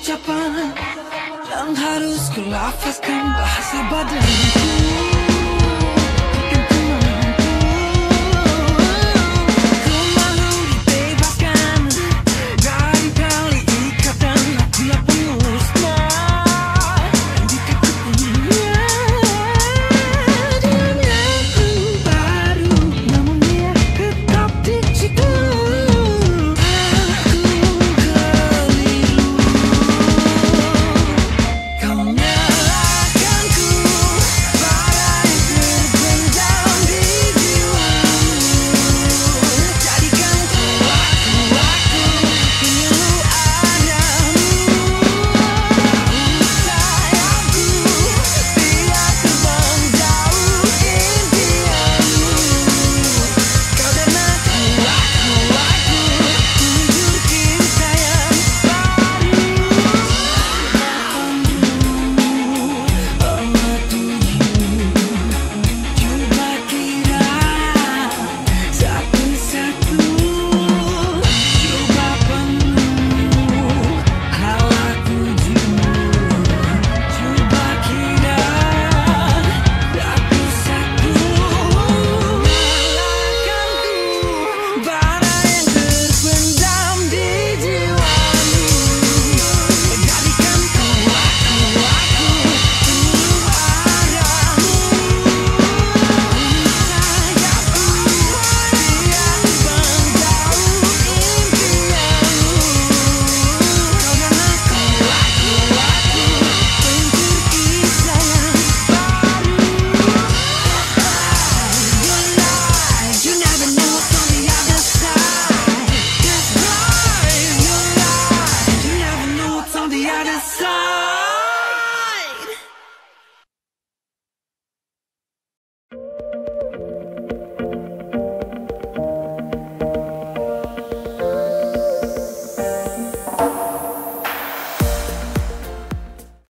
ucapan Yang harus kulafazkan bahasa badanku.